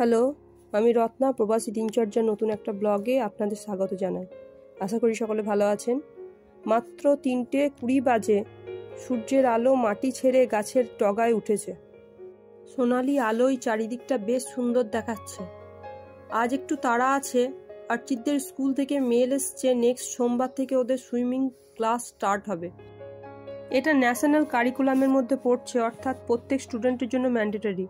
Hello, আমি রত্না, প্রবাসী দিনচর্যার নতুন একটা ব্লগে আপনাদের স্বাগত জানাই। আশা করি সকলে ভালো আছেন। মাত্র তিনটে কুড়ি বাজে, সূর্যের আলো মাটি ছেড়ে গাছের টগায় উঠেছে। সোনালি আলোয় চারিদিকটা বেশ সুন্দর দেখাচ্ছে। আজ একটু তাড়া আছে আর্চিতদের স্কুল থেকে মেল এসছে, নেক্সট সোমবার থেকে ওদের সুইমিং ক্লাস স্টার্ট হবে। এটা ন্যাশনাল কারিকুলামের মধ্যে পড়ছে, অর্থাৎ প্রত্যেক স্টুডেন্টের জন্য ম্যান্ডেটরি।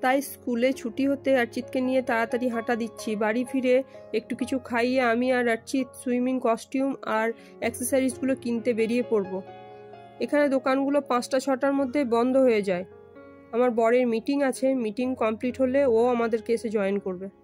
তাই স্কুলে ছুটি হতে অর্চিতকে নিয়ে তাড়াতাড়ি হাঁটা দিচ্ছি। বাড়ি ফিরে একটু কিছু খাইয়ে আমি আর অর্চিত সুইমিং কস্টিউম আর অ্যাক্সেসারিজগুলো কিনতে বেরিয়ে পড়ব। এখানে দোকানগুলো পাঁচটা ছটার মধ্যে বন্ধ হয়ে যায়। আমার বরের মিটিং আছে। মিটিং কমপ্লিট হলে ও আমাদেরকে এসে জয়েন করবে।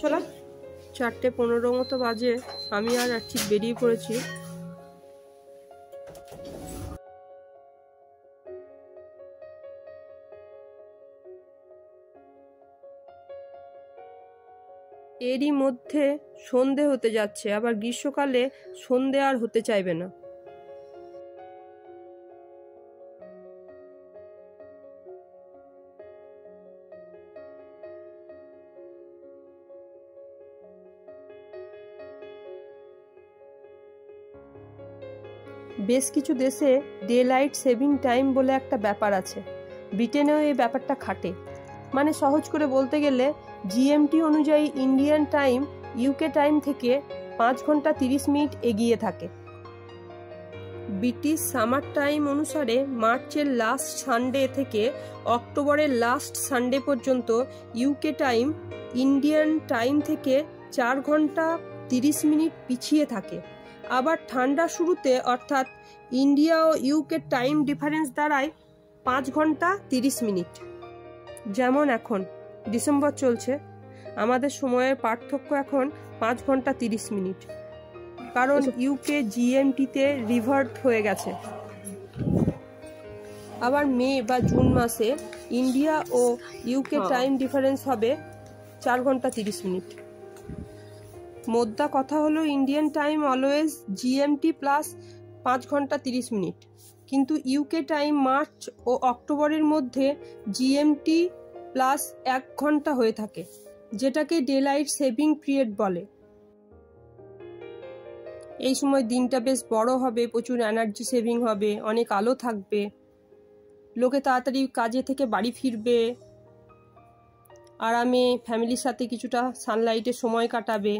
চলা চারটে পনেরো মতো বাজে, আমি আর ঠিক বেরিয়ে পড়েছি। এরই মধ্যে সন্ধে হতে যাচ্ছে, আবার গ্রীষ্মকালে সন্ধে আর হতে চাইবে না। বেশ কিছু দেশে ডে লাইট সেভিং টাইম বলে একটা ব্যাপার আছে। ব্রিটেনেও এই ব্যাপারটা খাটে। মানে সহজ করে বলতে গেলে, জিএমটি অনুযায়ী ইন্ডিয়ান টাইম ইউকে টাইম থেকে পাঁচ ঘণ্টা তিরিশ মিনিট এগিয়ে থাকে। ব্রিটিশ সামার টাইম অনুসারে মার্চের লাস্ট সানডে থেকে অক্টোবরের লাস্ট সানডে পর্যন্ত ইউকে টাইম ইন্ডিয়ান টাইম থেকে চার ঘণ্টা তিরিশ মিনিট পিছিয়ে থাকে। আবার ঠান্ডা শুরুতে অর্থাৎ ইন্ডিয়া ও ইউকে টাইম ডিফারেন্স দাঁড়ায় পাঁচ ঘণ্টা তিরিশ মিনিট। যেমন এখন ডিসেম্বর চলছে। আমাদের সময়ের পার্থক্য এখন পাঁচ ঘণ্টা তিরিশ মিনিট। কারণ ইউকে জিএমটিতে রিভার্ট হয়ে গেছে। আবার মে বা জুন মাসে ইন্ডিয়া ও ইউকে টাইম ডিফারেন্স হবে চার ঘণ্টা তিরিশ মিনিট। মোদ্দা কথা হলো Indian time always GMT plus পাঁচ ঘণ্টা তিরিশ মিনিট। কিন্তু ইউকে টাইম মার্চ ও অক্টোবরের মধ্যে জিএমটি প্লাস এক ঘণ্টা হয়ে থাকে, যেটাকে ডে লাইট সেভিং পিরিয়ড বলে। এই সময় দিনটা বেশ বড় হবে, প্রচুর এনার্জি সেভিং হবে, অনেক আলো থাকবে। লোকে তাড়াতাড়ি কাজে থেকে বাড়ি ফিরবে। আরামে ফ্যামিলির সাথে কিছুটা সানলাইটে সময় কাটাবে।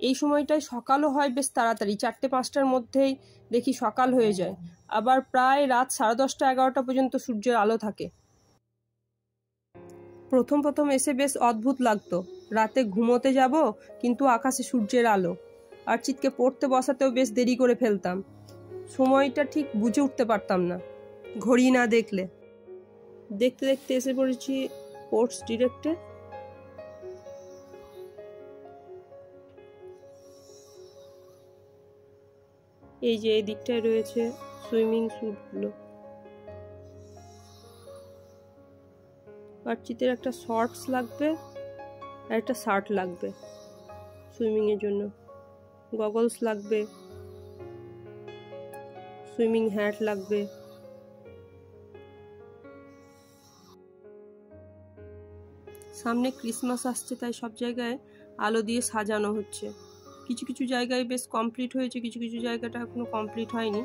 এই সময়টায় সকালও হয় বেশ তাড়াতাড়ি। চারটে, পাঁচটার মধ্যেই দেখি সকাল হয়ে যায়। আবার প্রায় রাত সাড়ে দশটা, এগারোটা পর্যন্ত সূর্যের আলো থাকে। প্রথম প্রথম এসে বেশ অদ্ভুত লাগতো। রাতে ঘুমোতে যাব, কিন্তু আকাশে সূর্যের আলো। আর চিৎকে পড়তে বসাতেও বেশ দেরি করে ফেলতাম। সময়টা ঠিক বুঝে উঠতে পারতাম না, ঘড়ি না দেখলে। দেখতে দেখতে এসে পড়েছি স্পোর্টস ডিরেক্টে এই যে এই দিকটায় রয়েছে সুইমিং স্যুটগুলো বাচ্চিতের একটা শর্টস লাগবে আর একটা শার্ট লাগবে সুইমিংয়ের জন্য। গগলস লাগবে। সুইমিং হ্যাট লাগবে। সামনে ক্রিসমাস আসছে, তাই সব জায়গায় আলো দিয়ে সাজানো হচ্ছে। কিছু কিছু জায়গায় বেশ কমপ্লিট হয়েছে, কিছু কিছু জায়গাটা এখনও কমপ্লিট হয়নি।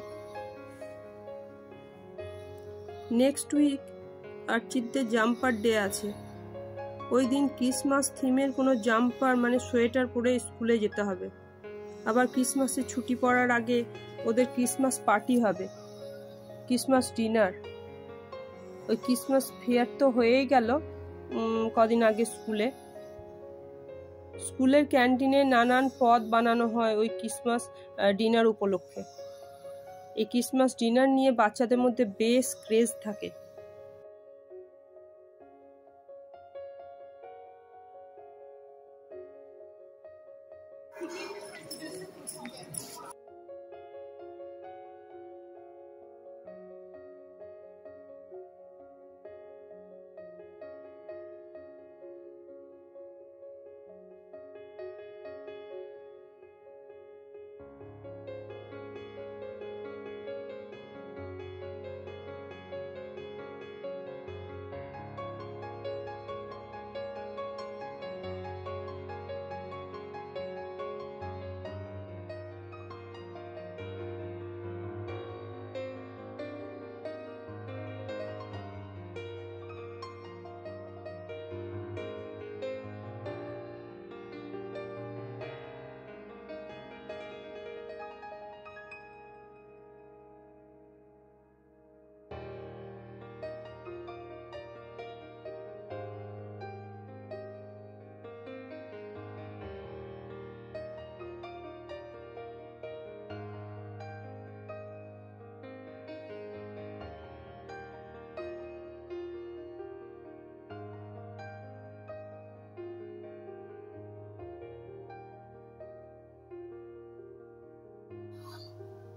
নেক্সট উইক আর্চিতদের জাম্পার ডে আছে। ওই দিন ক্রিসমাস থিমের কোনো জাম্পার মানে সোয়েটার পরে স্কুলে যেতে হবে। আবার ক্রিসমাসে ছুটি পড়ার আগে ওদের ক্রিসমাস পার্টি হবে। ক্রিসমাস ডিনার ওই ক্রিসমাস ফেয়ার তো হয়েই গেল কদিন আগে স্কুলে স্কুলের ক্যান্টিনে নানান পদ বানানো হয় ওই ক্রিসমাস ডিনার উপলক্ষে। এই ক্রিসমাস ডিনার নিয়ে বাচ্চাদের মধ্যে বেশ ক্রেজ থাকে।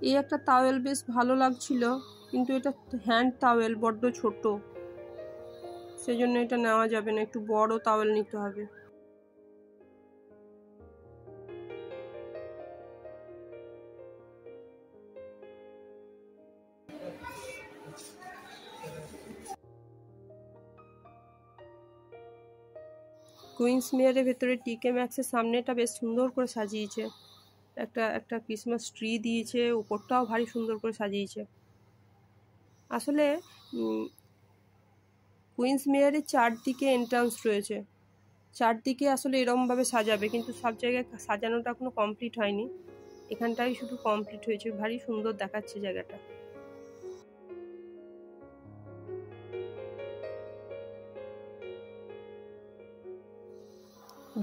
এই একটা তাওয়েল বেশ ভালো লাগছিল, কিন্তু এটা হ্যান্ড তাওয়েল বড্ড ছোট। সেই জন্য এটা নেওয়া যাবে না, একটু বড় তাওয়েল নিতে হবে। কুইন্স মেয়ারের ভেতরে টিকে ম্যাক্সের সামনেটা বেশ সুন্দর করে সাজিয়েছে। একটা একটা ক্রিসমাস ট্রি দিয়েছে, উপরটাও ভারী সুন্দর করে সাজিয়েছে। আসলে কুইন্স মেয়ারের চারদিকে এন্ট্রান্স রয়েছে। চারদিকে আসলে এরমভাবে সাজাবে, কিন্তু সব জায়গায় সাজানোটা এখনও কমপ্লিট হয়নি। এখানটাই শুধু কমপ্লিট হয়েছে, ভারী সুন্দর দেখাচ্ছে জায়গাটা।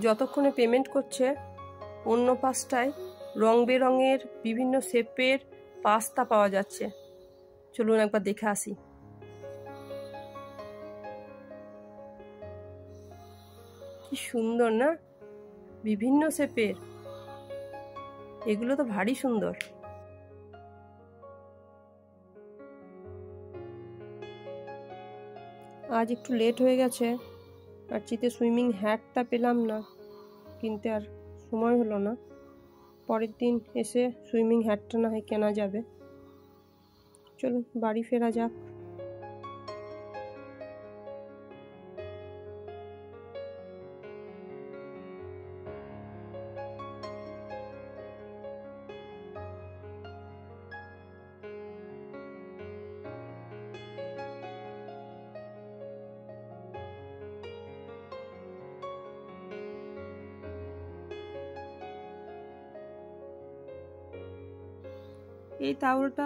যতক্ষণে পেমেন্ট করছে, অন্য পাশটায় রং বেরঙের বিভিন্ন শেপের পাস্তা পাওয়া যাচ্ছে। চলুন একবার দেখে আসি। কি সুন্দর, না? বিভিন্ন শেপের। এগুলো তো ভারী সুন্দর। আজ একটু লেট হয়ে গেছে, আর চিতে সুইমিং হ্যাটটা পেলাম না। কিনতে আর সময় হলো না। পরের দিন এসে সুইমিং হ্যাটটা না হয় কেনা যাবে। চলুন বাড়ি ফেরা যাক। এই তাওয়ালটা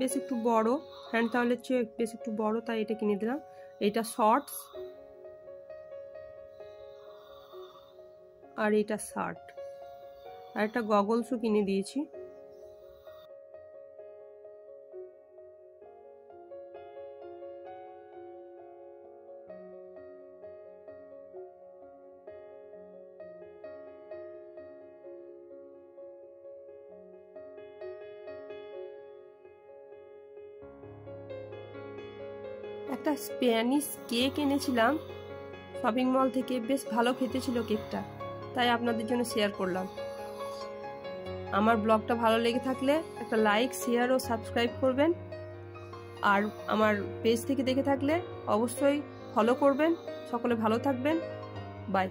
বেশ একটু বড়। হ্যান্ড তাওয়ালের চেয়ে বেশ একটু বড়, তাই এটা কিনে দিলাম। এটা শর্টস আর এটা শার্ট আর একটা গগলসও কিনে দিয়েছি। একটা স্প্যানিশ কেক এনেছিলাম। শপিং মল থেকে বেশ ভালো খেতে ছিল কেকটা, তাই আপনাদের জন্য শেয়ার করলাম। আমার ব্লগটা ভালো লেগে থাকলে একটা লাইক, শেয়ার ও সাবস্ক্রাইব করবেন। আর আমার পেজ থেকে দেখে থাকলে অবশ্যই ফলো করবেন। সকলে ভালো থাকবেন। বাই।